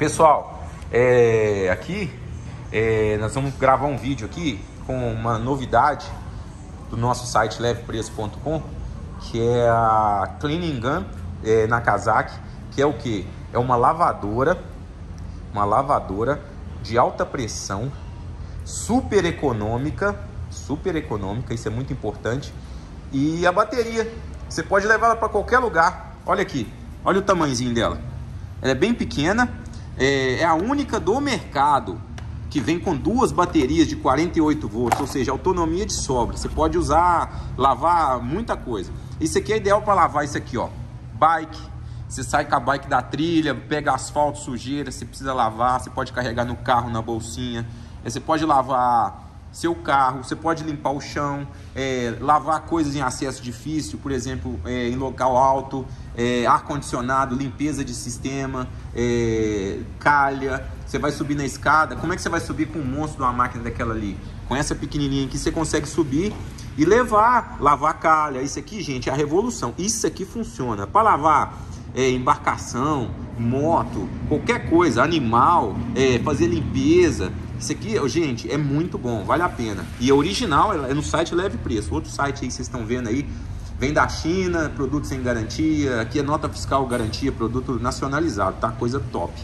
Pessoal, é, aqui é, nós vamos gravar um vídeo aqui com uma novidade do nosso site levepreço.com, que é a Cleaning Gun é, Nakazaki, que é o que? É uma lavadora, uma lavadora de alta pressão, super econômica, super econômica, isso é muito importante. E a bateria, você pode levar ela para qualquer lugar. Olha aqui, olha o tamanhozinho dela. Ela é bem pequena, é, é a única do mercado que vem com duas baterias de 48 volts, ou seja, autonomia de sobra. Você pode usar, lavar muita coisa. Isso aqui é ideal para lavar isso aqui, ó. Bike. Você sai com a bike da trilha, pega asfalto, sujeira, você precisa lavar, você pode carregar no carro, na bolsinha. Você pode lavar seu carro, você pode limpar o chão, é, lavar coisas em acesso difícil, por exemplo, é, em local alto, é, ar-condicionado, limpeza de sistema, é, calha. Você vai subir na escada, como é que você vai subir com um monstro de uma máquina daquela ali? Com essa pequenininha aqui você consegue subir e levar, lavar calha. Isso aqui, gente, é a revolução. Isso aqui funciona. Para lavar é, embarcação, moto, qualquer coisa, animal, é, fazer limpeza. Isso aqui, gente, é muito bom, vale a pena. E é original, é no site Leve Preço. Outro site aí vocês estão vendo aí, vem da China, produto sem garantia. Aqui é nota fiscal garantia, produto nacionalizado, tá? Coisa top.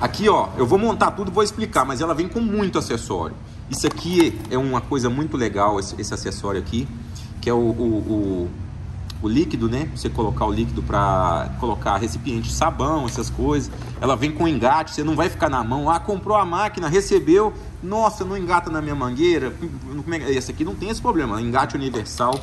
Aqui, ó, eu vou montar tudo vou explicar, mas ela vem com muito acessório. Isso aqui é uma coisa muito legal, esse, esse acessório aqui, que é o, o, o o líquido, né? Você colocar o líquido para colocar recipiente de sabão, essas coisas. Ela vem com engate, você não vai ficar na mão. Ah, comprou a máquina, recebeu. Nossa, não engata na minha mangueira. É essa aqui não tem esse problema, engate universal.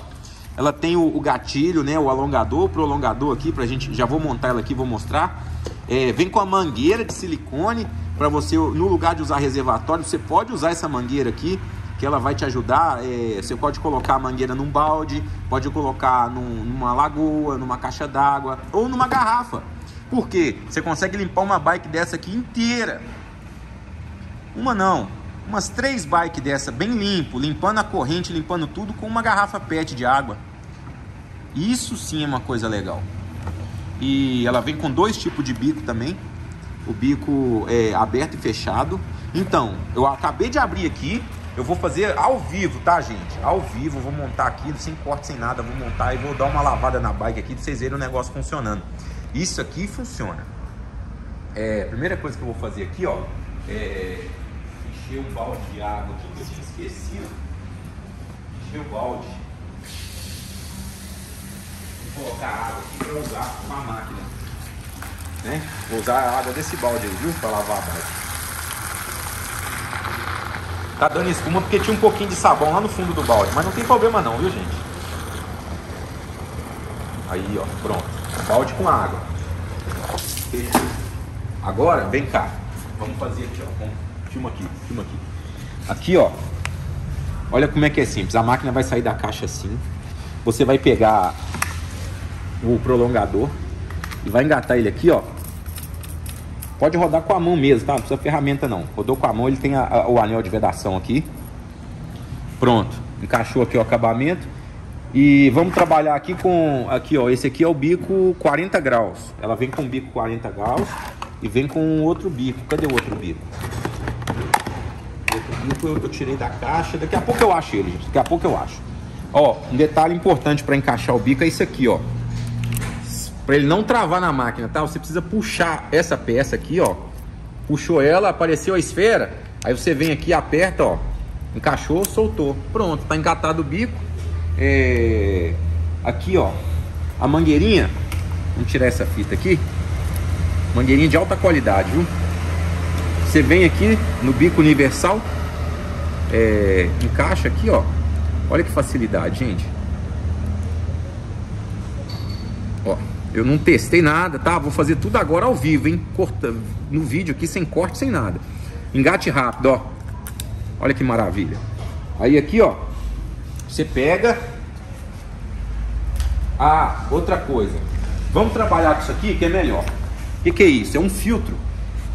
Ela tem o, o gatilho, né? O alongador, o prolongador aqui pra gente. Já vou montar ela aqui, vou mostrar. É, vem com a mangueira de silicone para você, no lugar de usar reservatório, você pode usar essa mangueira aqui que ela vai te ajudar. É, você pode colocar a mangueira num balde, pode colocar num, numa lagoa, numa caixa d'água ou numa garrafa. Por quê? Você consegue limpar uma bike dessa aqui inteira. Uma não, umas três bikes dessa bem limpo, limpando a corrente, limpando tudo com uma garrafa PET de água. Isso sim é uma coisa legal. E ela vem com dois tipos de bico também. O bico é aberto e fechado. Então, eu acabei de abrir aqui, eu vou fazer ao vivo, tá, gente? Ao vivo, vou montar aqui, sem corte, sem nada, vou montar e vou dar uma lavada na bike aqui pra vocês verem o negócio funcionando. Isso aqui funciona. É, primeira coisa que eu vou fazer aqui, ó, é encher um balde de água aqui, que eu tinha esquecido. Encher o balde. Vou colocar água aqui pra usar com a máquina. Né? Vou usar a água desse balde aí, viu? Pra lavar a bike. Tá dando espuma porque tinha um pouquinho de sabão lá no fundo do balde. Mas não tem problema não, viu gente? Aí, ó, pronto. Balde com água. Agora, vem cá. Vamos fazer aqui, ó. Filma aqui, filma aqui. Aqui, ó. Olha como é que é simples. A máquina vai sair da caixa assim. Você vai pegar o prolongador e vai engatar ele aqui, ó. Pode rodar com a mão mesmo, tá? Não precisa ferramenta não. Rodou com a mão, ele tem a, a, o anel de vedação aqui. Pronto. Encaixou aqui o acabamento. E vamos trabalhar aqui com... Aqui, ó. Esse aqui é o bico 40 graus. Ela vem com bico 40 graus e vem com outro bico. Cadê o outro bico? O outro bico eu, eu tirei da caixa. Daqui a pouco eu acho ele, gente. Daqui a pouco eu acho. Ó, um detalhe importante para encaixar o bico é isso aqui, ó para ele não travar na máquina, tá? Você precisa puxar essa peça aqui, ó. Puxou ela, apareceu a esfera, aí você vem aqui, aperta, ó. Encaixou, soltou. Pronto, tá engatado o bico. É... Aqui, ó. A mangueirinha. Vamos tirar essa fita aqui. Mangueirinha de alta qualidade, viu? Você vem aqui no bico universal. É... Encaixa aqui, ó. Olha que facilidade, gente. Ó. Eu não testei nada, tá? Vou fazer tudo agora ao vivo, hein? Corta no vídeo aqui, sem corte, sem nada. Engate rápido, ó. Olha que maravilha. Aí aqui, ó. Você pega. Ah, outra coisa. Vamos trabalhar com isso aqui que é melhor. O que, que é isso? É um filtro.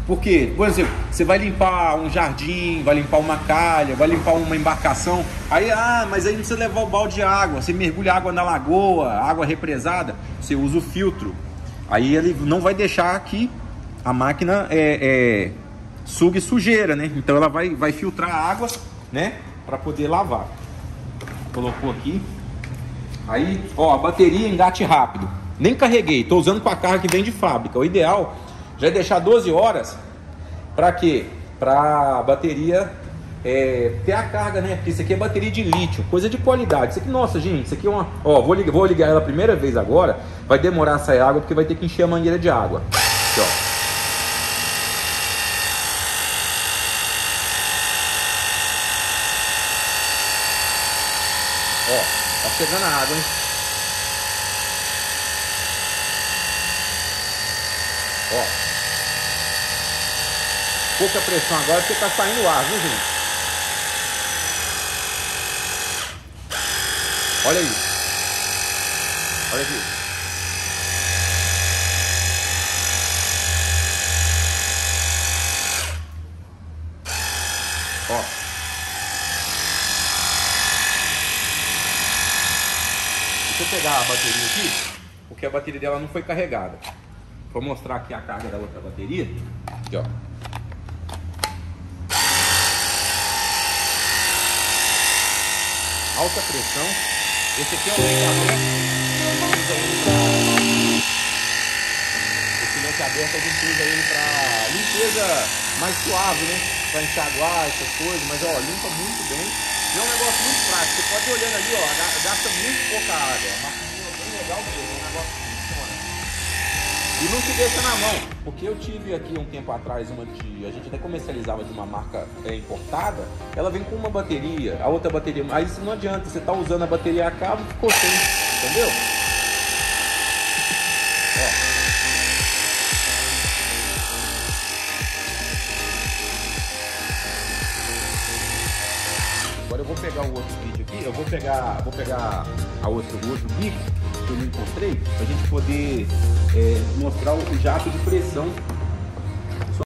Porque, por exemplo, você vai limpar um jardim, vai limpar uma calha, vai limpar uma embarcação. Aí, ah, mas aí não precisa levar o balde de água. Você mergulha água na lagoa, água represada, você usa o filtro. Aí ele não vai deixar que a máquina é, é, suga sujeira, né? Então ela vai, vai filtrar a água, né? Para poder lavar. Colocou aqui. Aí, ó, bateria engate rápido. Nem carreguei, tô usando com a carga que vem de fábrica. O ideal já é deixar 12 horas. Para quê? Para bateria é, ter a carga, né? Porque isso aqui é bateria de lítio, coisa de qualidade. Isso aqui, nossa, gente, isso aqui é uma. Ó, vou ligar, vou ligar ela a primeira vez agora. Vai demorar a sair água porque vai ter que encher a mangueira de água. Aqui, ó. Ó, tá chegando a água, hein? Ó. Pouca pressão agora porque tá saindo ar, viu, gente? Olha aí. Olha aqui. Ó. Deixa eu pegar a bateria aqui, porque a bateria dela não foi carregada. Vou mostrar aqui a carga da outra bateria. Aqui, ó. Alta pressão. Esse aqui é o ligador. Esse aberto a gente usa ele para limpeza mais suave, né? Para enxaguar essas coisas, mas ó, limpa muito bem. E é um negócio muito prático. Você pode ir olhando ali, ó, gasta muito pouca água. É uma bem legal mesmo, é um negócio e não se deixa na mão, porque eu tive aqui um tempo atrás uma de. A gente até comercializava de uma marca é, importada, ela vem com uma bateria, a outra bateria. Aí isso não adianta, você tá usando a bateria a cabo ficou sem, entendeu? Ó. Agora eu vou pegar o outro vídeo aqui, eu vou pegar, vou pegar a outro, o outro bico que eu não encontrei, para a gente poder é, mostrar o jato de pressão